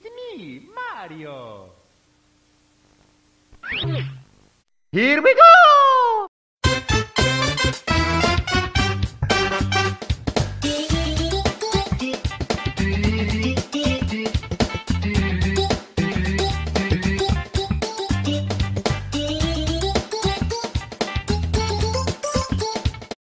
It's me, Mario. Here we go!